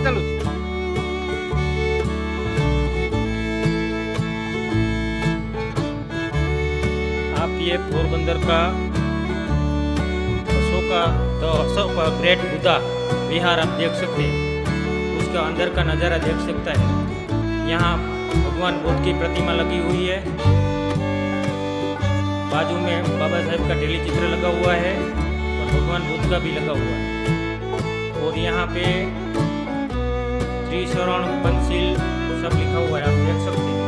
पहचान चलु आप ये पोरबंदर का, अशोका द अशोका ग्रेट बुद्धा, विहार आप देख सकते हैं। उसके अंदर का नज़ारा देख सकता है। यहाँ भगवान बुद्ध की प्रतिमा लगी हुई है। बाजू में बाबा साहेब का डेली चित्र लगा हुआ है और भगवान बुद्ध का भी लगा हुआ है। और यहाँ पे त्रिशरण पंचिल सब लिखा हुआ है, आप देख सकते हैं।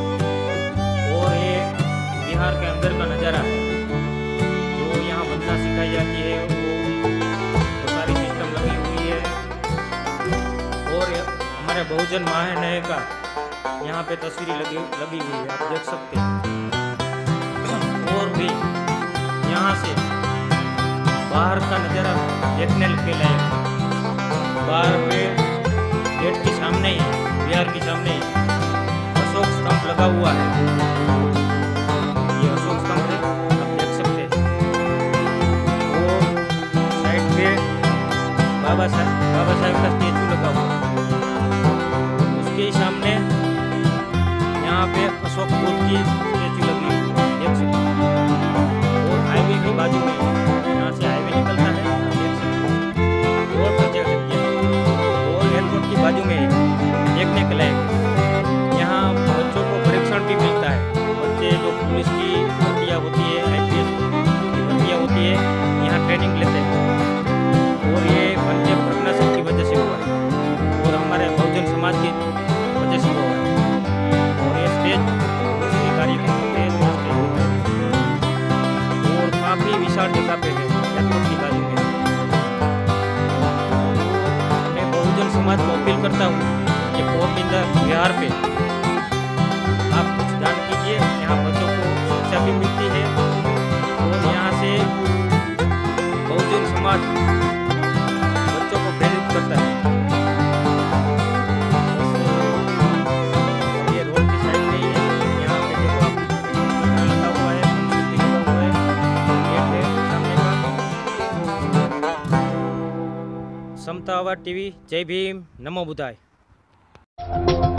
विहार के अंदर का नज़ारा है। जो यहाँ बनना सिखाई जाती है वो वो सारी सिस्टम लगी हुई है। और हमारे बहुजन महानय का यहाँ पे तस्वीरें लगी लगी हुई है, आप देख सकते हैं। और भी यहाँ से बाहर का नज़ारा देखने के लायक बाहर के सामने ही बिहार के सामने अशोक स्तंभ लगा हुआ है। ये अशोक स्तंभ है, आप देख सकते हैं। और बाबा साहब बाबा साहब का स्टेचू लगा हुआ है। उसके सामने यहाँ पे अशोक बुद्ध की स्टेचू लगी देख सकते और हाईवे की बाजू में यहाँ से हाईवे निकलता है, देख सकते और एयरपोर्ट की बाजू में देखने के लायक। यहाँ बच्चों को परीक्षण भी मिलता है। बच्चे जो पुलिस की भर्तियाँ होती है आई पी की भर्तियाँ होती है, यहाँ ट्रेनिंग लेते हैं। और ये बच्चे प्रज्ञा सिंह की वजह से हुआ है। और हमारे बहुजन समाज की वजह से हुआ है। और ये स्टेज और काफ़ी विशाल जगह पे है एयरपोर्ट की बाजू में मैं बहुजन समाज को अपील करता हूँ कि पोरबिंदर बिहार पे। आप कुछ दान कीजिए यहाँ बच्चों को शिक्षा भी मिलती है। और यहाँ से बहुजन समाज बच्चों को प्रेरित करता है। बस, ये रोड की साइड में ही है यहाँ पे देखो आप यहाँ लगा हुआ है फ़ंक्शन भी लगा हुआ है गेट है सामने का। समता टीवी जय भीम नमो बुधाय। Thank you.